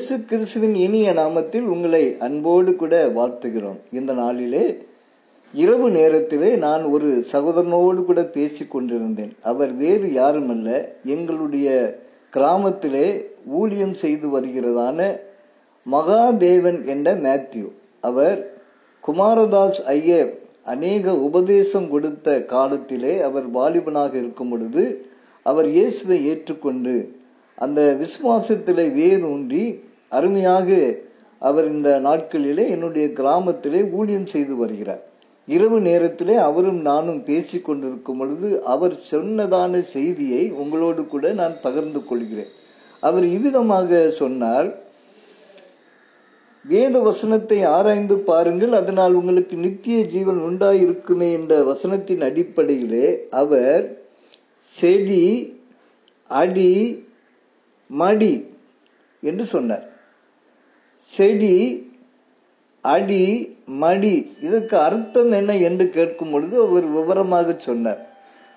இயேசு கிறிஸ்துவின் இனிய நாமத்தில் உங்களை அன்போடு கூட வாழ்த்துகிறோம். இந்த நாளிலே இரவு நேரத்திலே நான் ஒரு சகோதரனோடு கூட பேசி கொண்டிருந்தேன். அவர் வேறு யாருமல்ல எங்களுடைய கிராமத்திலே ஊழியம் செய்து வருகிறதான மகாதேவன் என்ற மேத்யூ. அவர் குமாரதாஸ் ஐயர் அநேக உபதேசம் கொடுத்த காலத்திலே அவர் வாலிபனாக இருக்கும் பொழுது அவர் இயேசுவை ஏற்றுக்கொண்டு அந்த விசுவாசத்திலே வேரூன்றி அருமையாக அவர் இந்த நாட்களிலே என்னுடைய கிராமத்திலே ஊழியம் செய்து வருகிறார். இரவு நேரத்திலே அவரும் நானும் பேசி கொண்டிருக்கும் பொழுது அவர் சொன்னதான செய்தியை உங்களோடு கூட நான் பகிர்ந்து கொள்கிறேன். அவர் இவ்விதமாக சொன்னார் வேத வசனத்தை ஆராய்ந்து பாருங்கள் அதனால் உங்களுக்கு நித்திய ஜீவன் உண்டாயிருக்குமே என்ற வசனத்தின் அடிப்படையிலே அவர் செடி அடி மடி என்று சொன்னார். செடி அடி மடி இதற்கு அர்த்தம் என்ன என்று கேட்கும் பொழுது அவர் விவரமாக சொன்னார்.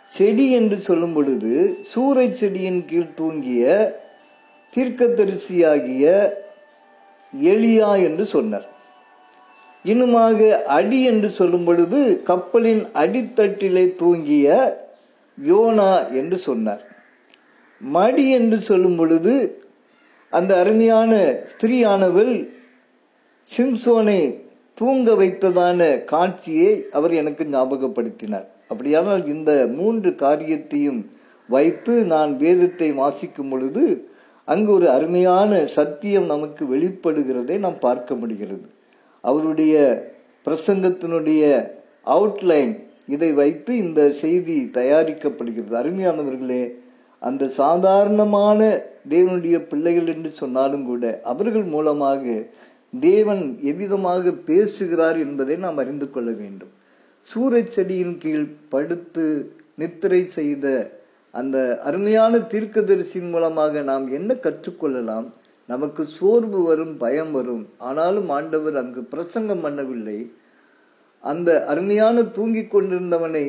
செடி என்று சொல்லும் பொழுது சூறை செடியின் கீழ் தூங்கிய தீர்க்கதரிசியாகிய எளியா என்று சொன்னார். இன்னுமாக அடி என்று சொல்லும் பொழுது கப்பலின் அடித்தட்டிலே தூங்கிய யோனா என்று சொன்னார். மடி என்று சொல்லும் பொழுது அந்த அருமையான ஸ்திரீயானவள் சிம்சோனை தூங்க வைத்ததான காட்சியை அவர் எனக்கு ஞாபகப்படுத்தினார். அப்படியானால் இந்த மூன்று காரியத்தையும் வைத்து நான் வேதத்தை வாசிக்கும் பொழுது அங்கு ஒரு அருமையான சத்தியம் நமக்கு வெளிப்படுகிறதை நாம் பார்க்க முடிகிறது. அவருடைய பிரசங்கத்தினுடைய அவுட்லைன் இதை வைத்து இந்த செய்தி தயாரிக்கப்படுகிறது. அருமையானவர்களே அந்த சாதாரணமான தேவனுடைய பிள்ளைகள் என்று சொன்னாலும் கூட அவர்கள் மூலமாக தேவன் எவ்விதமாக பேசுகிறார் என்பதை நாம் அறிந்து கொள்ள வேண்டும். சூரச் செடியின் கீழ் படுத்து நித்திரை செய்த அந்த அருமையான தீர்க்கதரிசியின் மூலமாக நாம் என்ன கற்றுக்கொள்ளலாம்? நமக்கு சோர்வு வரும் பயம் வரும். ஆனாலும் ஆண்டவர் அங்கு பிரசங்கம் பண்ணவில்லை. அந்த அருமையான தூங்கிக் கொண்டிருந்தவனை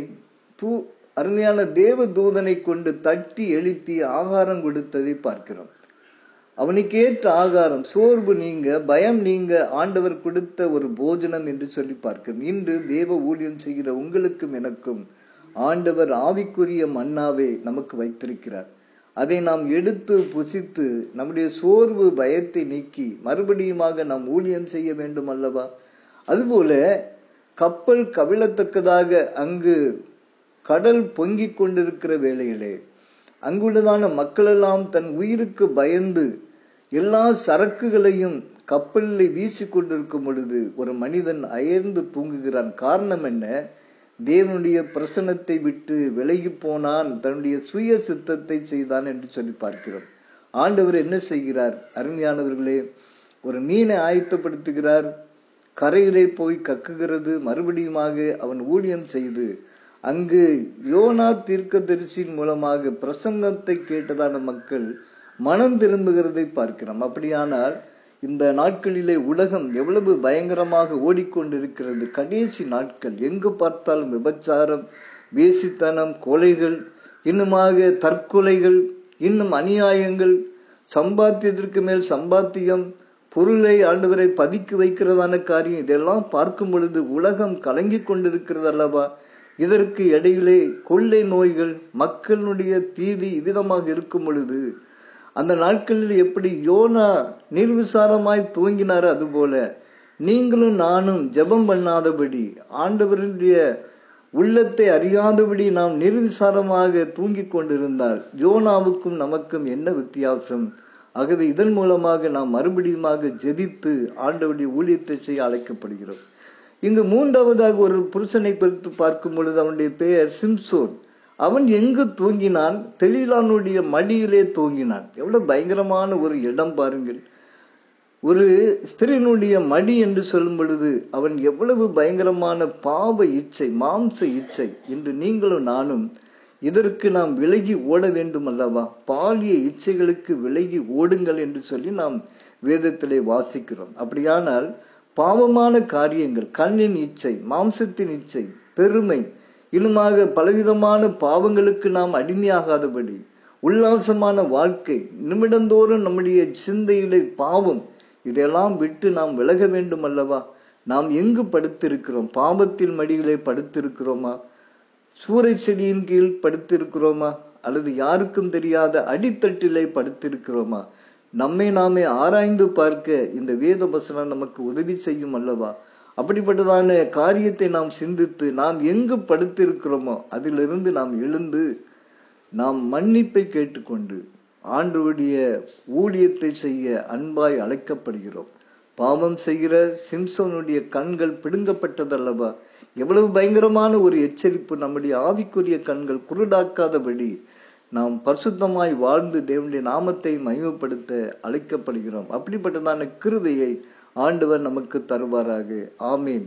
தூ அருமையான தேவ தூதனை கொண்டு தட்டி எழுப்பி ஆகாரம் கொடுத்ததை பார்க்கிறோம். அவனுக்கேற்ற ஆகாரம் சோர்வு நீங்க பயம் நீங்க ஆண்டவர் கொடுத்த ஒரு போஜனம் என்று சொல்லி பார்க்கிறோம். இன்று தேவ ஊழியம் செய்கிற உங்களுக்கும் எனக்கும் ஆண்டவர் ஆவிக்குரிய மன்னாவே நமக்கு வைத்திருக்கிறார். அதை நாம் எடுத்து புசித்து நம்முடைய சோர்வு பயத்தை நீக்கி மறுபடியுமாக நாம் ஊழியம் செய்ய வேண்டும் அல்லவா அதுபோல கப்பல் கவிழத்தக்கதாக அங்கு கடல் பொங்கிக் கொண்டிருக்கிற வேளையிலே அங்குள்ளதான மக்களெல்லாம் தன் உயிருக்கு பயந்து எல்லா சரக்குகளையும் கப்பலில் வீசி கொண்டிருக்கும் பொழுது ஒரு மனிதன் அயர்ந்து தூங்குகிறான். காரணம் என்ன? தேவனுடைய பிரசனத்தை விட்டு விலகி போனான். தன்னுடைய சுய சித்தத்தை செய்தான் என்று சொல்லி பார்க்கிறோம். ஆண்டவர் என்ன செய்கிறார்? அருமையானவர்களே ஒரு மீனை ஆயத்தப்படுத்துகிறார். கரையிலே போய் கக்குகிறது. மறுபடியுமாக அவன் ஊழியம் செய்து அங்கு யோனா தீர்க்கதரிசியின் மூலமாக பிரசங்கத்தை கேட்டதான மக்கள் மனம் திரும்புகிறதை பார்க்கிறோம். அப்படியானால் இந்த நாட்களிலே உலகம் எவ்வளவு பயங்கரமாக ஓடிக்கொண்டிருக்கிறது. கடைசி நாட்கள் எங்கு பார்த்தாலும் விபச்சாரம் வேசித்தனம் கொலைகள் இன்னுமாக தற்கொலைகள் இன்னும் அநியாயங்கள் சம்பாத்தியத்திற்கு மேல் சம்பாத்தியம் பொருளை ஆண்டவரை பதுக்கி வைக்கிறதான காரியம் இதெல்லாம் பார்க்கும் பொழுது உலகம் கலங்கி கொண்டிருக்கிறது அல்லவா? இதற்கு இடையிலே கொள்ளை நோய்கள் மக்களுடைய தீதி இதமாக இருக்கும் பொழுது அந்த நாட்களில் எப்படி யோனா நிர்விசாரமாய் தூங்கினார் அதுபோல நீங்களும் நானும் ஜெபம் பண்ணாதபடி ஆண்டவருடைய உள்ளத்தை அறியாதபடி நாம் நிர்விசாரமாக தூங்கிக் கொண்டிருந்தால் யோனாவுக்கும் நமக்கும் என்ன வித்தியாசம்? ஆகவே இதன் மூலமாக நாம் மறுபடியுமாக ஜெதித்து ஆண்டவருடைய ஊழியத்தை செய்ய அழைக்கப்படுகிறோம். இங்கு மூன்றாவதாக ஒரு புருஷனை குறித்து பார்க்கும் பொழுது அவனுடைய பெயர் சிம்சோன். அவன் எங்கு தூங்கினான்? தெளிலானுடைய மடியிலே தூங்கினான். எவ்வளவு பயங்கரமான ஒரு இடம் பாருங்கள். ஒரு ஸ்திரீனுடைய மடி என்று சொல்லும் பொழுது அவன் எவ்வளவு பயங்கரமான பாவ இச்சை மாம்ச இச்சை என்று நீங்களும் நானும் இதற்கு நாம் விலகி ஓட வேண்டும் அல்லவா பாலிய இச்சைகளுக்கு விலகி ஓடுங்கள் என்று சொல்லி நாம் வேதத்திலே வாசிக்கிறோம். அப்படியானால் பாவமான காரியங்கள் கண்ணின் இச்சை மாம்சத்தின் இச்சை பெருமை இன்னுமாக பலவிதமான பாவங்களுக்கு நாம் அடிமையாகாதபடி உல்லாசமான வாழ்க்கை நிமிடந்தோறும் நம்முடைய சிந்தையிலே பாவம் இதெல்லாம் விட்டு நாம் விலக வேண்டும் அல்லவா நாம் எங்கு படுத்திருக்கிறோம்? பாவத்தில் மடியிலே படுத்திருக்கிறோமா? சூறை செடியின் கீழ் படுத்திருக்கிறோமா? அல்லது யாருக்கும் தெரியாத அடித்தட்டிலே படுத்திருக்கிறோமா? நம்மை நாமே ஆராய்ந்து பார்க்க இந்த வேத வசனம் நமக்கு உதவி செய்யும் அல்லவா? அப்படிப்பட்டதான காரியத்தை நாம் சிந்தித்து நாம் எங்கு படுத்திருக்கிறோமோ அதிலிருந்து நாம் எழுந்து நாம் மன்னிப்பை கேட்டுக்கொண்டு ஆண்டுடைய ஊழியத்தை செய்ய அன்பாய் அழைக்கப்படுகிறோம். பாவம் செய்கிற சிம்சோனுடைய கண்கள் பிடுங்கப்பட்டதல்லவா? எவ்வளவு பயங்கரமான ஒரு எச்சரிப்பு நம்முடைய ஆவிக்குரிய கண்கள் குருடாக்காதபடி நாம் பரிசுத்தமாய் வாழ்ந்து தேவனுடைய நாமத்தை மகிமைப்படுத்த அழைக்கப்படுகிறோம். அப்படிப்பட்டதான கிருதையை ஆண்டவர் நமக்கு தருவாராக. ஆமீன்.